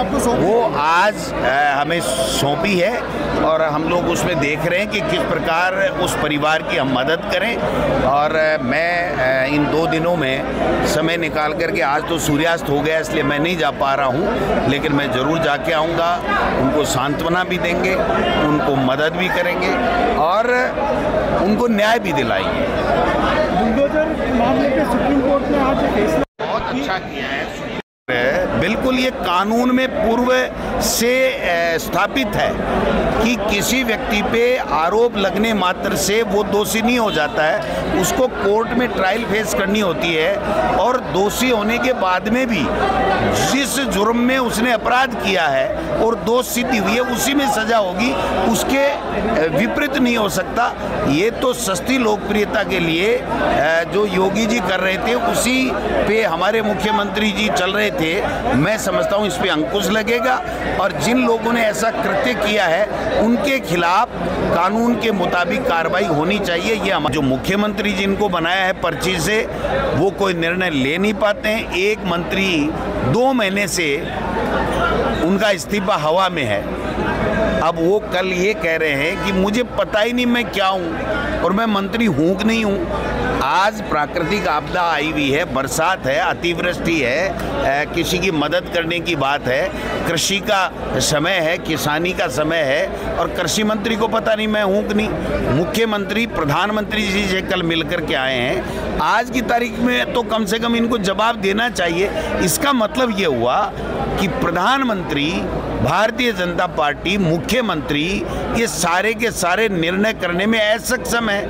आपको वो आज हमें सौंपी है और हम लोग उसमें देख रहे हैं कि किस प्रकार उस परिवार की हम मदद करें। और मैं इन दो दिनों में समय निकाल करके आज तो सूर्यास्त हो गया इसलिए मैं नहीं जा पा रहा हूँ लेकिन मैं ज़रूर जाके आऊँगा। उनको सांत्वना भी देंगे उनको मदद भी करेंगे और उनको न्याय भी दिलाएँगे। सुप्रीम कोर्ट ने आज फैसला बहुत अच्छा किया है। बिल्कुल ये कानून में पूर्व से स्थापित है कि किसी व्यक्ति पे आरोप लगने मात्र से वो दोषी नहीं हो जाता है। उसको कोर्ट में ट्रायल फेस करनी होती है और दोषी होने के बाद में भी जिस जुर्म में उसने अपराध किया है और दोष सिद्धि हुई है, उसी में सजा होगी, उसके विपरीत नहीं हो सकता। ये तो सस्ती लोकप्रियता के लिए जो योगी जी कर रहे थे, उसी पे हमारे मुख्यमंत्री जी चल रहे थे। मैं समझता हूँ इस पर अंकुश लगेगा और जिन लोगों ने ऐसा कृत्य किया है, उनके खिलाफ कानून के मुताबिक कार्रवाई होनी चाहिए। ये हमारा जो मुख्यमंत्री जिनको बनाया है पर्ची से, वो कोई निर्णय ले नहीं पाते हैं। एक मंत्री दो महीने से उनका इस्तीफा हवा में है। अब वो कल ये कह रहे हैं कि मुझे पता ही नहीं मैं क्या हूँ और मैं मंत्री हूँ कि नहीं हूँ। आज प्राकृतिक आपदा आई हुई है, बरसात है, अतिवृष्टि है किसी की मदद करने की बात है, कृषि का समय है, किसानी का समय है, और कृषि मंत्री को पता नहीं, मैं हूँ कि नहीं। मुख्यमंत्री, प्रधानमंत्री जी से कल मिल के आए हैं। आज की तारीख में तो कम से कम इनको जवाब देना चाहिए। इसका मतलब ये हुआ कि प्रधानमंत्री, भारतीय जनता पार्टी, मुख्यमंत्री, ये सारे के सारे निर्णय करने में असक्षम है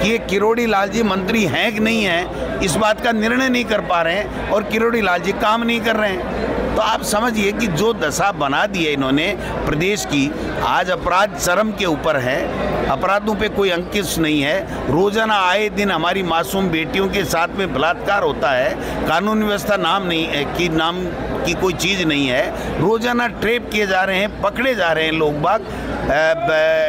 कि ये किरोड़ी लाल जी मंत्री हैं कि नहीं हैं, इस बात का निर्णय नहीं कर पा रहे हैं और किरोड़ी लाल जी काम नहीं कर रहे हैं। तो आप समझिए कि जो दशा बना दी है इन्होंने प्रदेश की, आज अपराध चरम के ऊपर है, अपराधों पे कोई अंकित नहीं है। रोज़ाना आए दिन हमारी मासूम बेटियों के साथ में बलात्कार होता है, कानून व्यवस्था नाम नहीं है कि नाम की कोई चीज़ नहीं है। रोज़ाना ट्रेप किए जा रहे हैं, पकड़े जा रहे हैं लोग बाग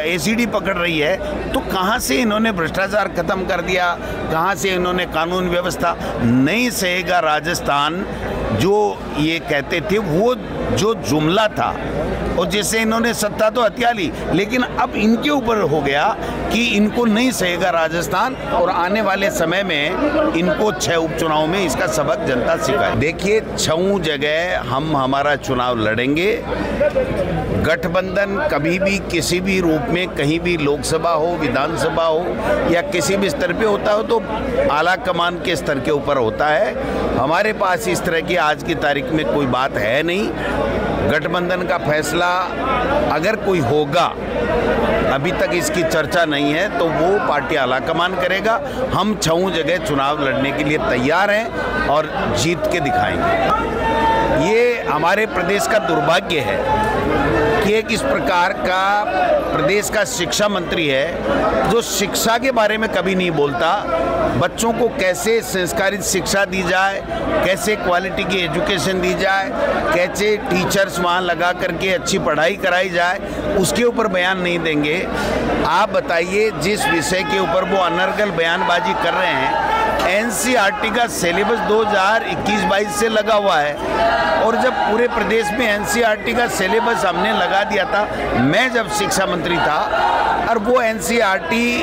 एसीडी पकड़ रही है। तो कहाँ से इन्होंने भ्रष्टाचार खत्म कर दिया? कहाँ से इन्होंने कानून व्यवस्था नहीं सहेगा राजस्थान? जो ये कहते थे, वो जो जुमला था, और जैसे इन्होंने सत्ता तो हत्या ली, लेकिन अब इनके ऊपर हो गया कि इनको नहीं सहेगा राजस्थान, और आने वाले समय में इनको छह उपचुनाव में इसका सबक जनता सिखाए देखिए, छऊ जगह हम हमारा चुनाव लड़ेंगे। गठबंधन कभी भी किसी भी रूप में कहीं भी लोकसभा हो, विधानसभा हो या किसी भी स्तर पे होता हो तो आला कमान के स्तर के ऊपर होता है। हमारे पास इस तरह की आज की तारीख में कोई बात है नहीं। गठबंधन का फैसला अगर कोई होगा, अभी तक इसकी चर्चा नहीं है तो वो पार्टी आला कमान करेगा। हम छऊ जगह चुनाव लड़ने के लिए तैयार हैं और जीत के दिखाएँगे। ये हमारे प्रदेश का दुर्भाग्य है। कि एक इस प्रकार का प्रदेश का शिक्षा मंत्री है, जो शिक्षा के बारे में कभी नहीं बोलता, बच्चों को कैसे संस्कारित शिक्षा दी जाए, कैसे क्वालिटी की एजुकेशन दी जाए, कैसे टीचर्स वहाँ लगा करके अच्छी पढ़ाई कराई जाए, उसके ऊपर बयान नहीं देंगे। आप बताइए, जिस विषय के ऊपर वो अनर्गल बयानबाजी कर रहे हैं एनसीईआरटी का सिलेबस 2021-22 से लगा हुआ है। और जब पूरे प्रदेश में एनसीईआरटी का सिलेबस हमने लगा दिया था, मैं जब शिक्षा मंत्री था, और वो एनसीईआरटी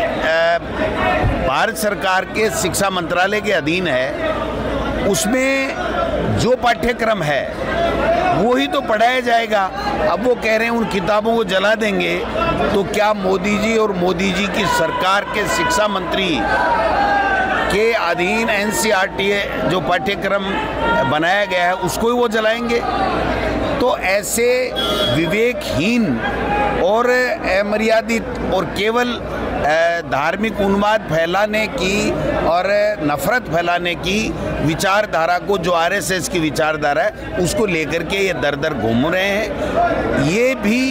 भारत सरकार के शिक्षा मंत्रालय के अधीन है, उसमें जो पाठ्यक्रम है, वो ही तो पढ़ाया जाएगा। अब वो कह रहे हैं, उन किताबों को जला देंगे। तो क्या मोदी जी और मोदी जी की सरकार के शिक्षा मंत्री के अधीन एनसीईआरटी जो पाठ्यक्रम बनाया गया है, उसको ही वो जलाएँगे तो ऐसे विवेकहीन और अमर्यादित और केवल धार्मिक उन्माद फैलाने की और नफरत फैलाने की विचारधारा को, जो आरएसएस की विचारधारा है, उसको लेकर के ये दर दर घूम रहे हैं। ये भी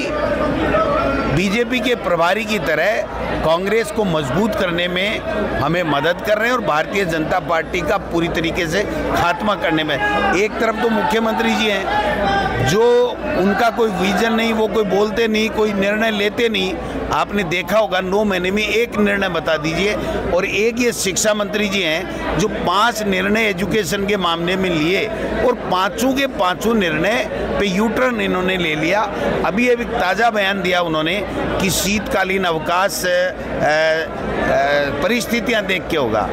बीजेपी के प्रभारी की तरह कांग्रेस को मज़बूत करने में हमें मदद कर रहे हैं और भारतीय जनता पार्टी का पूरी तरीके से खात्मा करने में। एक तरफ़ तो मुख्यमंत्री जी हैं, जो उनका कोई विजन नहीं, वो कोई बोलते नहीं, कोई निर्णय लेते नहीं आपने देखा होगा, नौ महीने में एक निर्णय बता दीजिए। और एक ये शिक्षा मंत्री जी हैं, जो पाँच निर्णय एजुकेशन के मामले में लिए, और पाँचों के पाँचों निर्णय पे यू टर्न इन्होंने ले लिया। अभी अभी ताज़ा बयान दिया उन्होंने कि शीतकालीन अवकाश परिस्थितियाँ देख के होगा।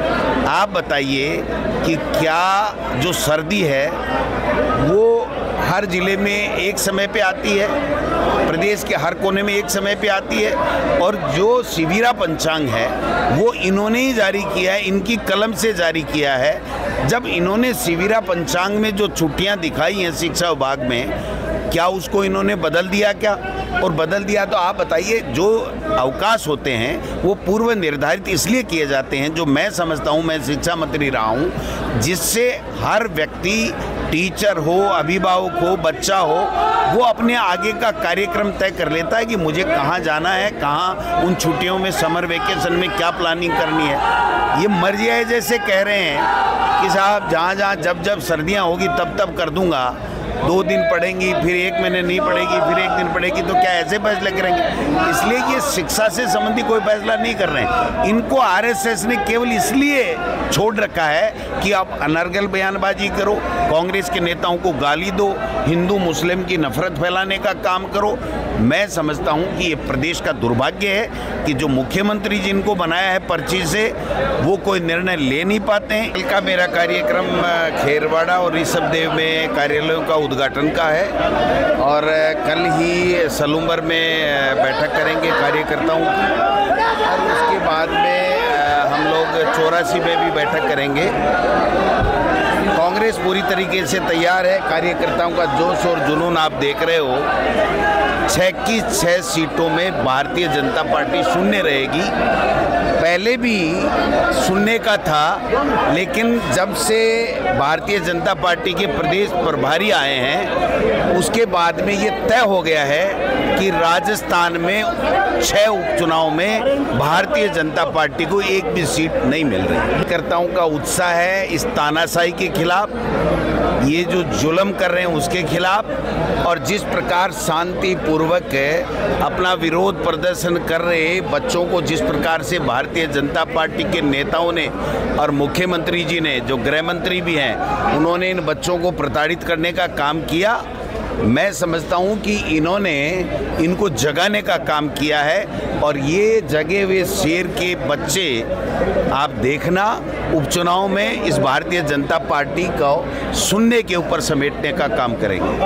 आप बताइए कि क्या जो सर्दी है, वो हर ज़िले में एक समय पे आती है, प्रदेश के हर कोने में एक समय पे आती है और जो शिविरा पंचांग है, वो इन्होंने ही जारी किया है, इनकी कलम से जारी किया है। जब इन्होंने शिविरा पंचांग में जो छुट्टियाँ दिखाई हैं शिक्षा विभाग में, क्या उसको इन्होंने बदल दिया क्या? और बदल दिया तो आप बताइए, जो अवकाश होते हैं, वो पूर्व निर्धारित इसलिए किए जाते हैं, जो मैं समझता हूँ, मैं शिक्षा मंत्री रहा हूँ, जिससे हर व्यक्ति टीचर हो, अभिभावक हो, बच्चा हो, वो अपने आगे का कार्यक्रम तय कर लेता है कि मुझे कहाँ जाना है, कहाँ उन छुट्टियों में समर वेकेशन में क्या प्लानिंग करनी है। ये मर्ज़ी है जैसे कह रहे हैं कि साहब जहाँ जहाँ जब जब सर्दियाँ होगी तब तब कर दूँगा। दो दिन पढ़ेंगी फिर एक महीने नहीं पढ़ेगी फिर एक दिन पढ़ेगी तो क्या ऐसे फैसले करेंगे? इसलिए कि शिक्षा से संबंधी कोई फैसला नहीं कर रहे हैं। इनको आरएसएस ने केवल इसलिए छोड़ रखा है कि आप अनर्गल बयानबाजी करो, कांग्रेस के नेताओं को गाली दो हिंदू मुस्लिम की नफरत फैलाने का काम करो। मैं समझता हूँ कि ये प्रदेश का दुर्भाग्य है कि जो मुख्यमंत्री जिनको बनाया है पर्ची से, वो कोई निर्णय ले नहीं पाते हैं। कल का मेरा कार्यक्रम खेरवाड़ा और ऋषभ देव में कार्यालयों का उद्घाटन का है और कल ही सलूम्बर में बैठक करेंगे कार्यकर्ताओं की। और उसके बाद में हम लोग चौरासी में भी बैठक करेंगे। कांग्रेस पूरी तरीके से तैयार है, कार्यकर्ताओं का जोश और जुनून आप देख रहे हो। छः की छः सीटों में भारतीय जनता पार्टी शून्य रहेगी। पहले भी सुनने का था, लेकिन जब से भारतीय जनता पार्टी के प्रदेश प्रभारी आए हैं, उसके बाद में ये तय हो गया है कि राजस्थान में छह उपचुनाव में भारतीय जनता पार्टी को एक भी सीट नहीं मिल रही। कार्यकर्ताओं का उत्साह है इस तानाशाही के खिलाफ। ये जो जुल्म कर रहे हैं उसके खिलाफ और जिस प्रकार शांतिपूर्वक अपना विरोध प्रदर्शन कर रहे बच्चों को जिस प्रकार से भारतीय जनता पार्टी के नेताओं ने और मुख्यमंत्री जी ने, जो गृह मंत्री भी हैं, उन्होंने इन बच्चों को प्रताड़ित करने का काम किया। मैं समझता हूँ कि इन्होंने इनको जगाने का काम किया है और ये जगे हुए शेर के बच्चे आप देखना, उपचुनाव में इस भारतीय जनता पार्टी को सुनने के ऊपर समेटने का काम करेंगे।